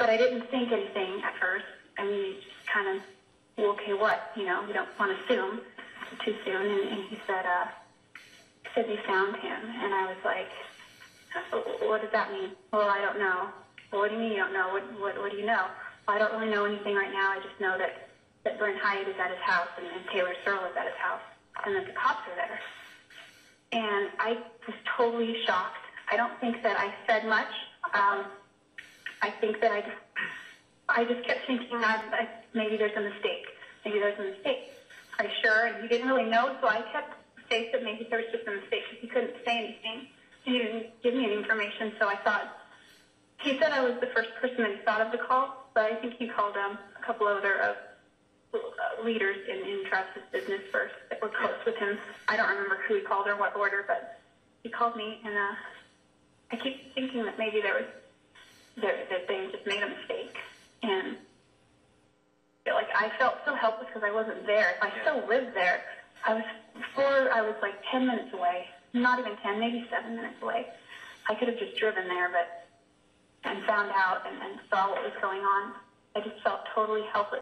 but I didn't think anything at first. I mean, just kind of, well, okay, what? You know, you don't want to assume too soon. And, and he said, uh, he said they found him, and I was like, what does that mean? Well, I don't know. Well, what do you mean you don't know? What, what, what do you know? Well, I don't really know anything right now. I just know that, that Brent Hyatt is at his house and, and Taylor Searle is at his house and that the cops are there. And I was totally shocked. I don't think that I said much. Um, I think that I just, I just kept thinking that I, maybe there's a mistake. Maybe there's a mistake. Are you sure? And he didn't really know, so I kept faith that maybe there was just a mistake because he couldn't say anything. He didn't give me any information, so I thought he said I was the first person that he thought of the call, but I think he called um, a couple other uh, leaders in, in Travis's business first that were close with him. I don't remember who he called or what order, but he called me, and uh, I keep thinking that maybe there was that they just made a mistake, and like I felt so helpless because I wasn't there. If I still lived there, I was before I was like ten minutes away, not even ten, maybe seven minutes away. I could have just driven there, but and found out and, and saw what was going on. I just felt totally helpless.